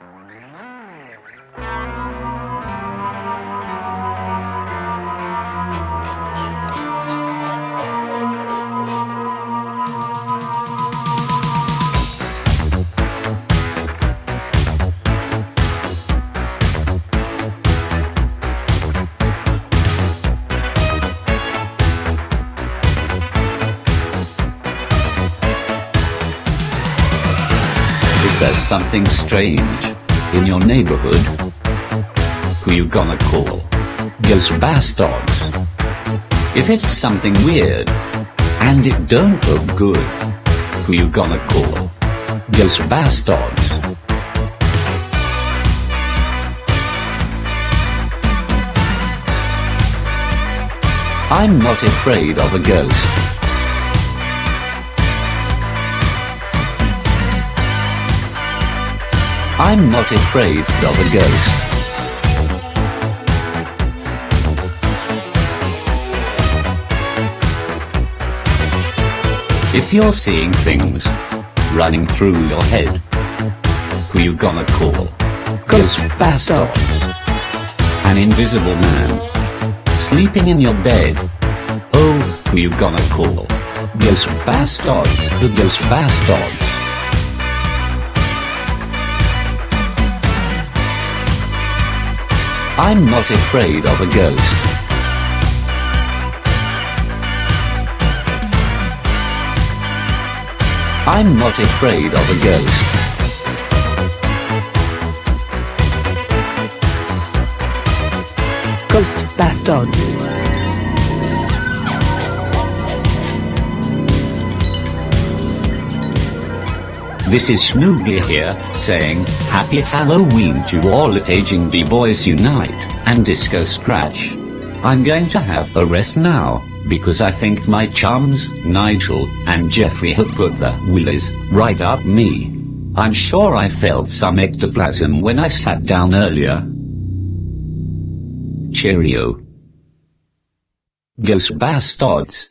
Mm-hmm. If there's something strange in your neighborhood, who you gonna call? Ghostbusters. If it's something weird and it don't look good, who you gonna call? Ghostbusters. I'm not afraid of a ghost. I'm not afraid of a ghost. If you're seeing things running through your head, who you gonna call? Ghostbusters. An invisible man sleeping in your bed. Oh, who you gonna call? Ghostbusters. The Ghostbusters. I'm not afraid of a ghost. I'm not afraid of a ghost. Ghost Bastards. This is Schnoogly here, saying, Happy Halloween to all at Aging B Boys Unite, and Disco Scratch. I'm going to have a rest now, because I think my chums, Nigel, and Jeffrey have put the willies right up me. I'm sure I felt some ectoplasm when I sat down earlier. Cheerio. Ghostbusters.